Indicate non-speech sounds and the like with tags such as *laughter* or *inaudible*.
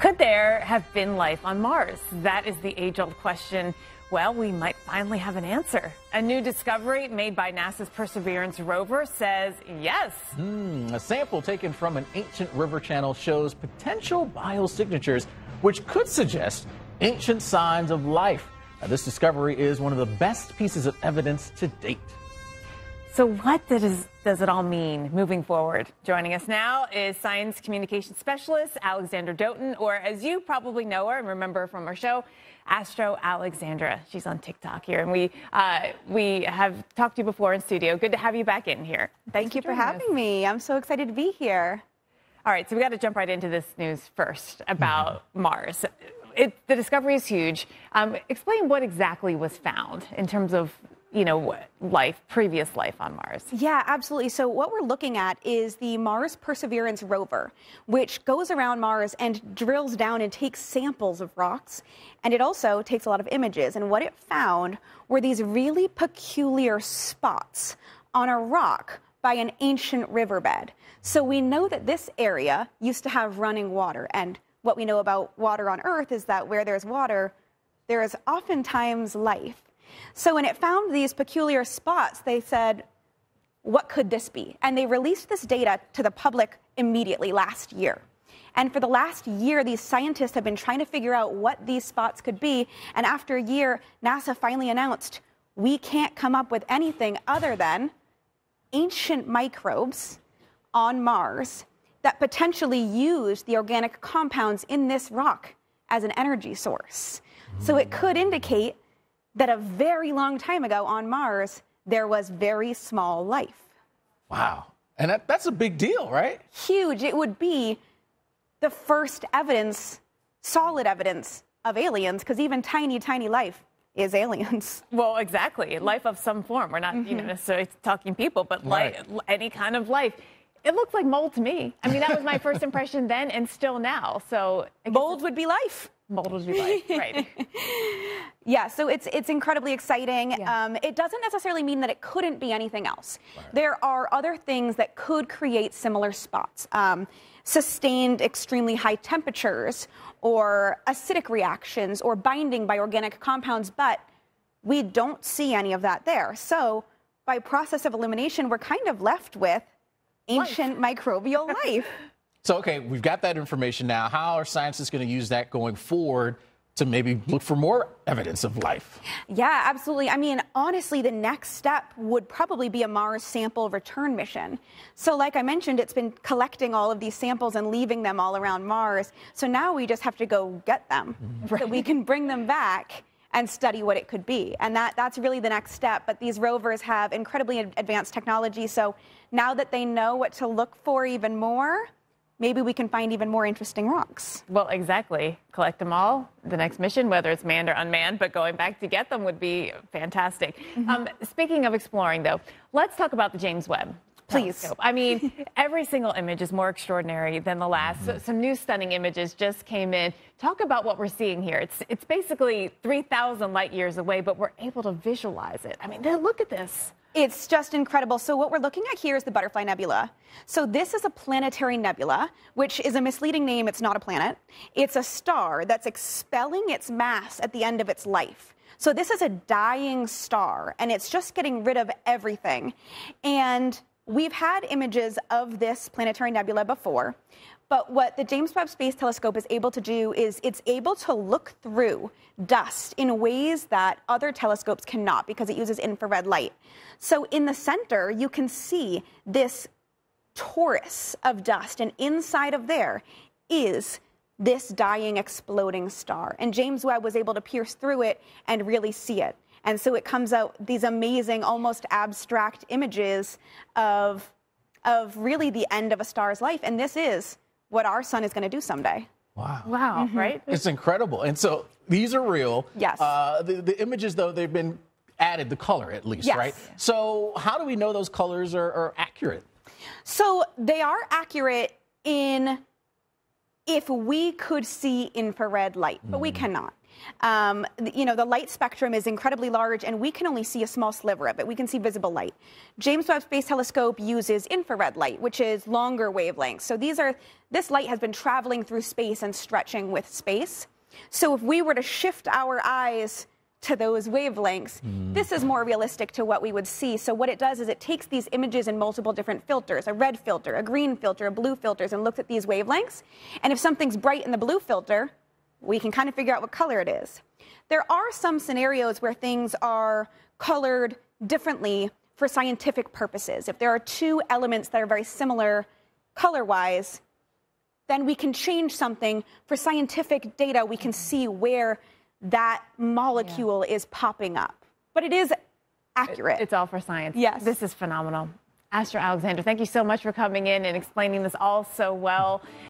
Could there have been life on Mars? That is the age old question. Well, we might finally have an answer. A new discovery made by NASA's Perseverance rover says yes. Mm, a sample taken from an ancient river channel shows potential biosignatures, which could suggest ancient signs of life. Now, this discovery is one of the best pieces of evidence to date. So, what does, does it all mean moving forward? Joining us now is science communication specialist Alexandra Doten, or as you probably know her and remember from our show, Astro Alexandra. She's on TikTok here, and we uh, we have talked to you before in studio. Good to have you back in here. Thank Thanks you for, for having us. me. I'm so excited to be here. All right, so we got to jump right into this news first about mm-hmm. Mars. It, the discovery is huge. Um, explain what exactly was found in terms of you know, life, previous life on Mars. Yeah, absolutely. So, what we're looking at is the Mars Perseverance rover, which goes around Mars and drills down and takes samples of rocks. And it also takes a lot of images. And what it found were these really peculiar spots on a rock by an ancient riverbed. So, we know that this area used to have running water. And what we know about water on Earth is that where there's water, there is oftentimes life. So when it found these peculiar spots, they said, what could this be? And they released this data to the public immediately last year. And for the last year, these scientists have been trying to figure out what these spots could be. And after a year, NASA finally announced we can't come up with anything other than ancient microbes on Mars that potentially use the organic compounds in this rock as an energy source. So it could indicate that a very long time ago on Mars, there was very small life. Wow. And that, that's a big deal, right? Huge. It would be the first evidence, solid evidence of aliens, because even tiny, tiny life is aliens. *laughs* Well, exactly. Life of some form. We're not mm-hmm. you know, necessarily talking people, but right. life, any kind of life. It looked like mold to me. I mean, that was my first *laughs* impression then and still now. So mold would be life. Mold would be life, *laughs* right? yeah, so it's it's incredibly exciting. Yeah. Um, it doesn't necessarily mean that it couldn't be anything else. Right. There are other things that could create similar spots. Um, sustained extremely high temperatures or acidic reactions or binding by organic compounds, but we don't see any of that there. So by process of elimination, we're kind of left with ancient life. microbial life. *laughs* So, okay, we've got that information now. How are scientists going to use that going forward to maybe look for more evidence of life? Yeah, absolutely. I mean, honestly, the next step would probably be a Mars sample return mission. So, like I mentioned, it's been collecting all of these samples and leaving them all around Mars. So now we just have to go get them right. so we can bring them back and study what it could be. And that, that's really the next step. But these rovers have incredibly advanced technology. So now that they know what to look for even more, maybe we can find even more interesting rocks. Well, exactly. Collect them all. The next mission, whether it's manned or unmanned, but going back to get them would be fantastic. Mm-hmm. Um, speaking of exploring, though, let's talk about the James Webb. Please. Telescope. I mean, *laughs* every single image is more extraordinary than the last. Mm-hmm. Some new stunning images just came in. Talk about what we're seeing here. It's it's basically 3,000 light years away, but we're able to visualize it. I mean, look at this. It's just incredible. So what we're looking at here is the Butterfly Nebula. So this is a planetary nebula, which is a misleading name. It's not a planet. It's a star that's expelling its mass at the end of its life. So this is a dying star, and it's just getting rid of everything. And we've had images of this planetary nebula before. But what the James Webb Space Telescope is able to do is it's able to look through dust in ways that other telescopes cannot because it uses infrared light. So in the center, you can see this torus of dust, and inside of there is this dying, exploding star. And James Webb was able to pierce through it and really see it. And so it comes out these amazing, almost abstract images of, of really the end of a star's life. And this is what our sun is going to do someday. Wow. Wow, mm-hmm. right? It's incredible. And so these are real. Yes. Uh, the, the images, though, they've been added, the color at least, yes. right? So how do we know those colors are, are accurate? So they are accurate in if we could see infrared light, but we mm-hmm. cannot. Um, you know, the light spectrum is incredibly large, and we can only see a small sliver of it. We can see visible light. James Webb Space Telescope uses infrared light, which is longer wavelengths. So these are this light has been traveling through space and stretching with space. So if we were to shift our eyes to those wavelengths, mm. this is more realistic to what we would see. So what it does is it takes these images in multiple different filters, a red filter, a green filter, a blue filters, and looks at these wavelengths. And if something's bright in the blue filter, we can kind of figure out what color it is. There are some scenarios where things are colored differently for scientific purposes. If there are two elements that are very similar color-wise, then we can change something. For scientific data, we can see where that molecule yeah. is popping up. But it is accurate. It's all for science. Yes. This is phenomenal. Astro Alexandra, thank you so much for coming in and explaining this all so well.